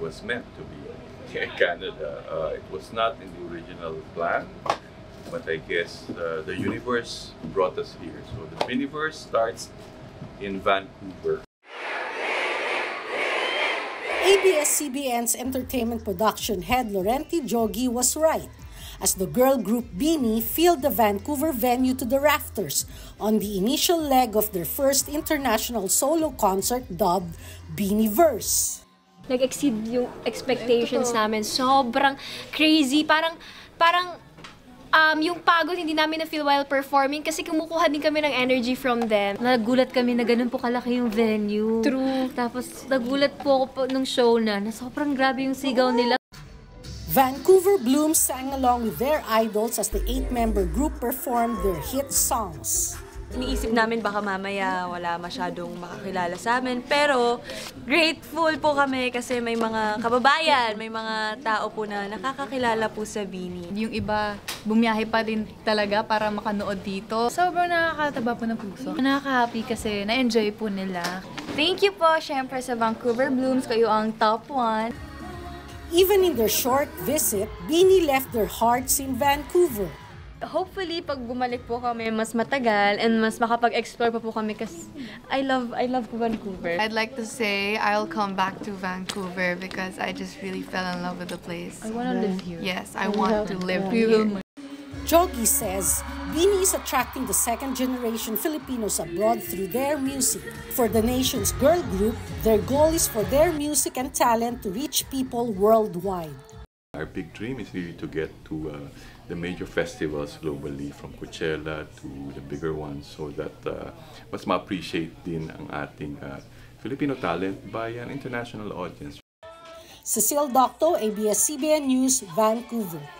was meant to be in Canada. Uh, it was not in the original plan, but I guess uh, the universe brought us here. So the universe starts in Vancouver. ABS-CBN's entertainment production head Laurenti Jogi was right as the girl group Beanie filled the Vancouver venue to the rafters on the initial leg of their first international solo concert dubbed Beanieverse. Nag-exceed yung expectations namin. Sobrang crazy. Parang, parang um, yung pagod hindi namin na-feel while performing kasi kumukuha din kami ng energy from them. Nagulat kami na ganun po kalaki yung venue. True. Tapos nagulat po ako po nung show na, na sobrang grabe yung sigaw nila. Vancouver Blooms sang along with their idols as the eight-member group performed their hit songs. Iniisip namin baka mamaya wala masyadong makakilala sa amin. Pero grateful po kami kasi may mga kababayan, may mga tao po na nakakakilala po sa Bini. Yung iba, bumiyahe pa din talaga para makanood dito. Sobrang nakakataba po ng puso. Nakaka-happy kasi na-enjoy po nila. Thank you po, syempre, sa Vancouver Blooms. Kayo ang top one. Even in their short visit, Beanie left their hearts in Vancouver. Hopefully, pag bumalik po kami, mas matagal and mas makapag-explore pa po kami kasi I love, I love Vancouver. I'd like to say I'll come back to Vancouver because I just really fell in love with the place. I wanna live here. Yes, I want to live We here. will Jogi says Beanie is attracting the second generation Filipinos abroad through their music. For the nation's girl group, their goal is for their music and talent to reach people worldwide. Our big dream is really to get to uh, the major festivals globally, from Coachella to the bigger ones, so that uh, mas ma-appreciate din ang ating uh, Filipino talent by an international audience. Cecile Docto, ABS-CBN News, Vancouver.